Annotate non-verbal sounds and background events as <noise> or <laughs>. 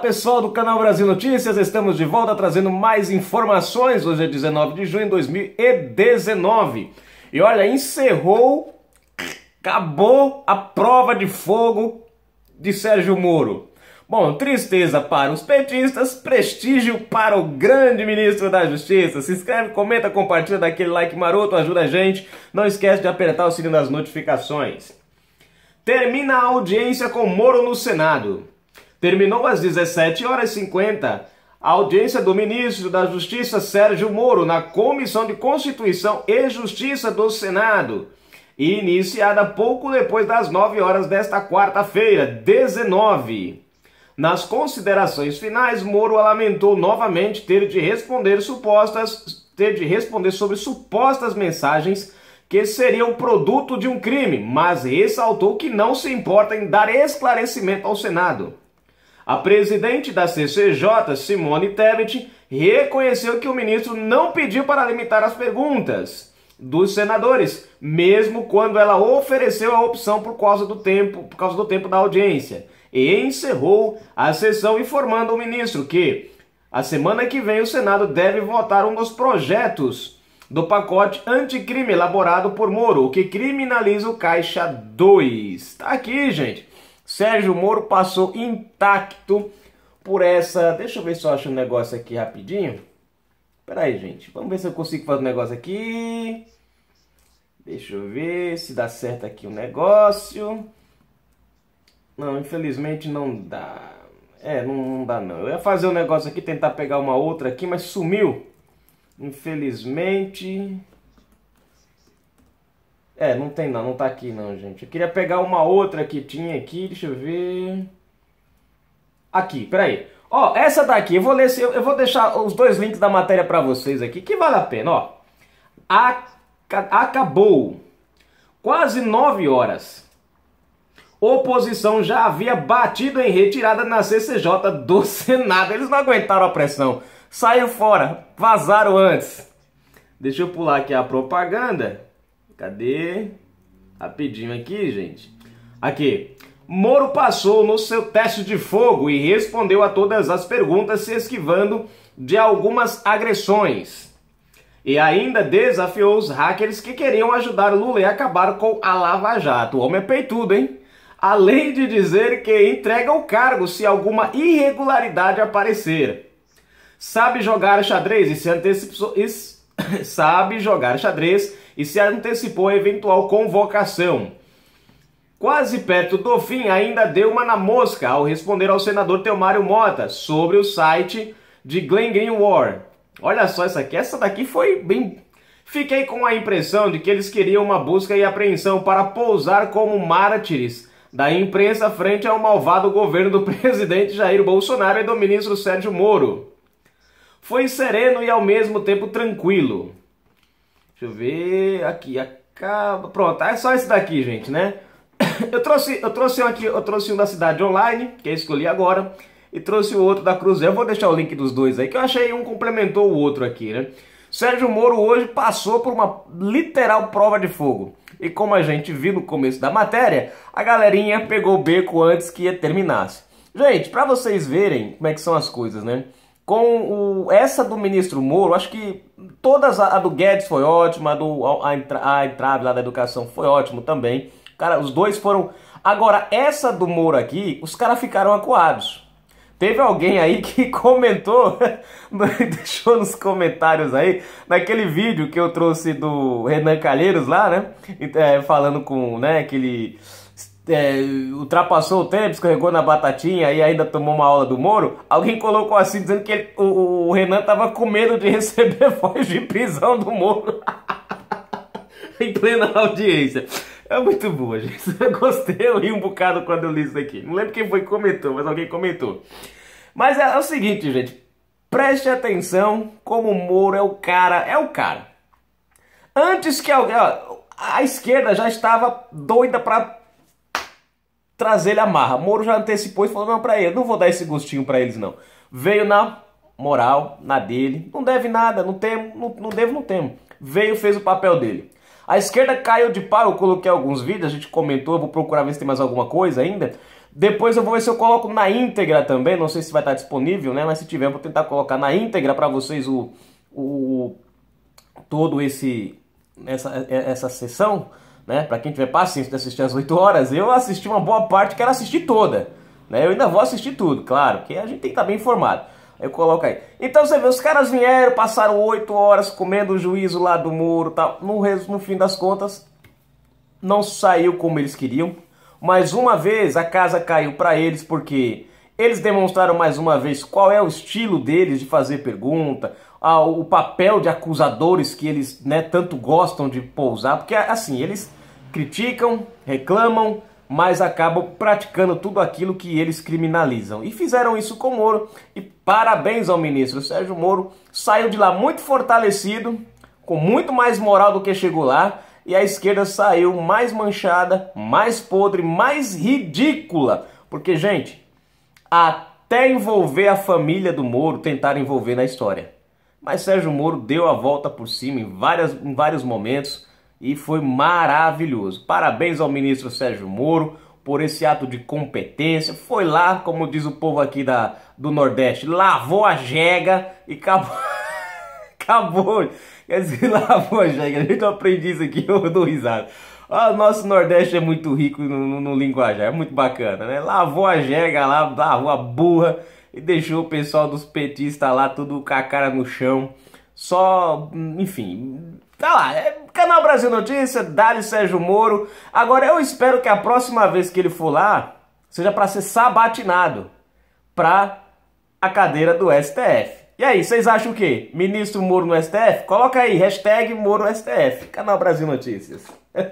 pessoal do canal Brasil Notícias, estamos de volta trazendo mais informações. Hoje é 19 de junho de 2019. E olha, encerrou, acabou a prova de fogo de Sérgio Moro. Bom, tristeza para os petistas, prestígio para o grande ministro da Justiça. Se inscreve, comenta, compartilha, dá aquele like maroto, ajuda a gente. Não esquece de apertar o sininho das notificações. Termina a audiência com Moro no Senado. Terminou às 17 horas e 50 a audiência do ministro da Justiça Sérgio Moro na Comissão de Constituição e Justiça do Senado, iniciada pouco depois das 9 horas desta quarta-feira, 19. Nas considerações finais, Moro lamentou novamente ter de responder supostas ter de responder sobre supostas mensagens que seriam produto de um crime, mas ressaltou que não se importa em dar esclarecimento ao Senado. A presidente da CCJ, Simone Tebet, reconheceu que o ministro não pediu para limitar as perguntas dos senadores, mesmo quando ela ofereceu a opção por causa do tempo, por causa do tempo da audiência, e encerrou a sessão informando o ministro que a semana que vem o Senado deve votar um dos projetos do pacote anticrime elaborado por Moro, o que criminaliza o Caixa 2. Tá aqui, gente. Sérgio Moro passou intacto por essa. Deixa eu ver se eu acho um negócio aqui rapidinho. Pera aí, gente. Vamos ver se eu consigo fazer um negócio aqui. Deixa eu ver se dá certo aqui o um negócio. Não, infelizmente não dá. É, não, não dá não. Eu ia fazer um negócio aqui, tentar pegar uma outra aqui, mas sumiu. Infelizmente. É, não tem não, não tá aqui não, gente. Eu queria pegar uma outra que tinha aqui, deixa eu ver. Aqui, peraí. Ó, essa daqui, eu vou ler, eu vou deixar os dois links da matéria para vocês aqui, que vale a pena, ó. Acabou. Quase nove horas. Oposição já havia batido em retirada na CCJ do <laughs> Senado. Eles não aguentaram a pressão. Saiu fora, vazaram antes. Deixa eu pular aqui a propaganda. Cadê? Rapidinho aqui, gente. Aqui. Moro passou no seu teste de fogo e respondeu a todas as perguntas, se esquivando de algumas agressões. E ainda desafiou os hackers que queriam ajudar Lula a acabar com a Lava Jato. O homem é peitudo, hein? Além de dizer que entrega o cargo se alguma irregularidade aparecer. Sabe jogar xadrez e se antecipou. <coughs> Sabe jogar xadrez e se antecipou a eventual convocação. Quase perto do fim, ainda deu uma na mosca ao responder ao senador Teomário Mota sobre o site de Glenn Greenwald. Olha só essa aqui, essa daqui foi bem... Fiquei com a impressão de que eles queriam uma busca e apreensão para pousar como mártires da imprensa frente ao malvado governo do <laughs> presidente Jair Bolsonaro e do ministro Sérgio Moro. Foi sereno e ao mesmo tempo tranquilo. Deixa eu ver. Aqui, acaba. Pronto, é só esse daqui, gente, né? <coughs> Eu trouxe, eu trouxe um aqui, eu trouxe um da cidade online, que eu escolhi agora, e trouxe o outro da Cruzeiro. Eu vou deixar o link dos dois aí, que eu achei um complementou o outro aqui, né? Sérgio Moro hoje passou por uma literal prova de fogo. E como a gente viu no começo da matéria, a galerinha pegou o beco antes que terminasse. Gente, para vocês verem como é que são as coisas, né? Com o, essa do ministro Moro, acho que todas, a, a do Guedes foi ótima, a, do, a, a entrada lá da educação foi ótimo também. Cara, os dois foram. Agora, essa do Moro aqui, os caras ficaram acuados. Teve alguém aí que <laughs> comentou, <laughs> deixou nos comentários aí, naquele vídeo que eu trouxe do Renan Calheiros lá, né? É, falando com, né, aquele é, ultrapassou o tempo, escorregou na batatinha e ainda tomou uma aula do Moro, alguém colocou assim dizendo que ele, o, o, Renan tava com medo de <laughs> receber voz de prisão do Moro <laughs> em plena audiência. É muito boa, gente. <laughs> Eu gostei, eu ri um bocado quando eu li isso aqui. Não lembro quem foi que comentou, mas alguém comentou. Mas é, é o seguinte, gente. Preste atenção como o Moro é o cara, é o cara. Antes que alguém, ó, a esquerda já estava doida para trazer ele a marra. Moro já antecipou e falou: não, pra ele, não vou dar esse gostinho para eles, não. Veio na moral, na dele, não deve nada, não temo, não, não devo, não temo. Veio, fez o papel dele. A esquerda caiu de pau, eu coloquei alguns vídeos, a gente comentou, vou procurar ver se tem mais alguma coisa ainda. Depois eu vou ver se eu coloco na íntegra também, não sei se vai estar disponível, né? Mas se tiver, eu vou tentar colocar na íntegra para vocês o, o todo esse essa, essa sessão, né? Para quem tiver paciência de assistir às 8 horas, eu assisti uma boa parte, quero assistir toda. Né? Eu ainda vou assistir tudo, claro, porque a gente tem que estar bem informado. Eu coloco aí. Então você vê, os caras vieram, passaram 8 horas comendo o juízo lá do muro tal. No, no fim das contas, não saiu como eles queriam. Mais uma vez a casa caiu para eles porque eles demonstraram mais uma vez qual é o estilo deles de fazer pergunta, o papel de acusadores que eles né, tanto gostam de pousar, porque assim, eles criticam, reclamam, mas acabam praticando tudo aquilo que eles criminalizam. E fizeram isso com Moro. E parabéns ao ministro Sérgio Moro, saiu de lá muito fortalecido, com muito mais moral do que chegou lá e a esquerda saiu mais manchada, mais podre, mais ridícula. Porque, gente, até envolver a família do Moro tentaram envolver na história. Mas Sérgio Moro deu a volta por cima em, várias, em vários momentos e foi maravilhoso. Parabéns ao ministro Sérgio Moro por esse ato de competência. Foi lá, como diz o povo aqui da, do Nordeste, lavou a jega e acabou. <laughs> acabou Quer dizer, <laughs> lá, poxa, a gente aprende isso aqui, <laughs> eu dou risada. Ah, o nosso Nordeste é muito rico no, no, no, linguajar, é muito bacana, né? Lavou a jega lá, lavou a burra e deixou o pessoal dos petistas lá tudo com a cara no chão. Só, enfim, tá lá. É Canal Brasil Notícia, Dali Sérgio Moro. Agora eu espero que a próxima vez que ele for lá seja para ser sabatinado para a cadeira do STF. E aí, vocês acham o quê? Ministro Moro no STF? Coloca aí, hashtag Moro STF. Canal Brasil Notícias. <laughs>